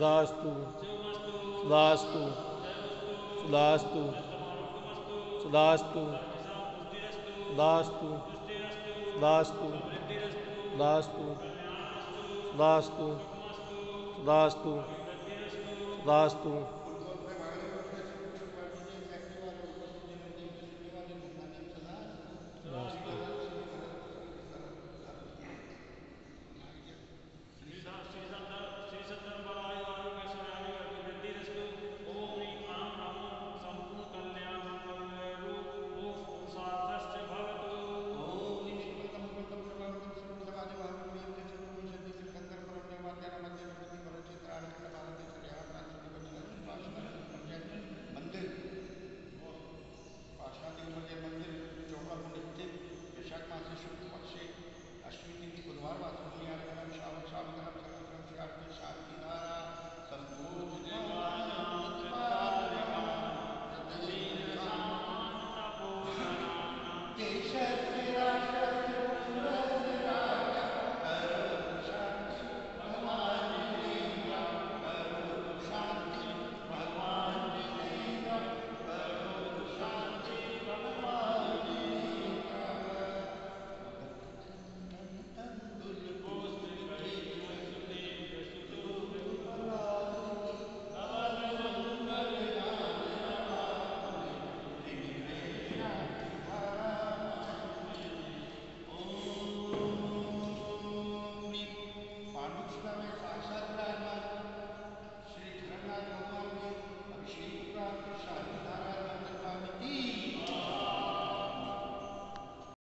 सदास्तु सदास्तु सदास्तु सदास्तु सदास्तु सदास्तु सदास्तु सदास्तु सदास्तु सदास्तु